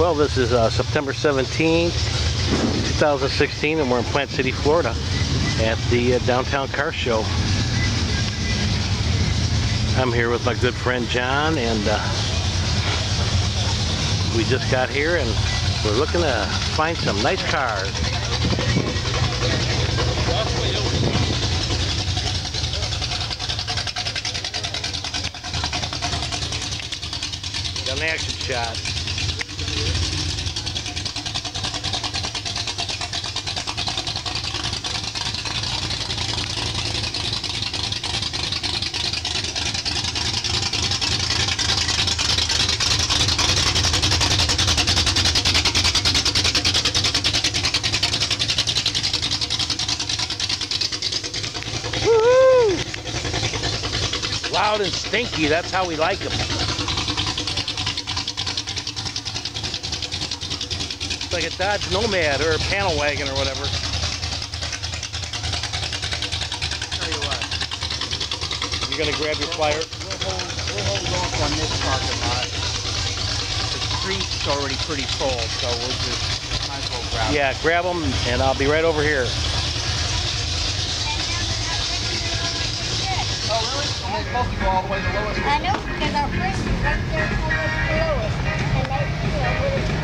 Well, this is uh, September 17th, 2016, and we're in Plant City, Florida at the uh, Downtown Car Show. I'm here with my good friend John, and uh, we just got here and we're looking to find some nice cars. Got an action shot. Loud and stinky, that's how we like them. It's like a Dodge Nomad or a panel wagon or whatever. Tell you what. You're gonna grab your flyer? We'll hold, we'll hold off on this parking lot. The street's already pretty full, so we'll just, might as well grab it. Yeah, grab them and I'll be right over here. Oh, really? And they're to go all the way to Lewis. I know, because our friends is right there almost below us. And they, you know, when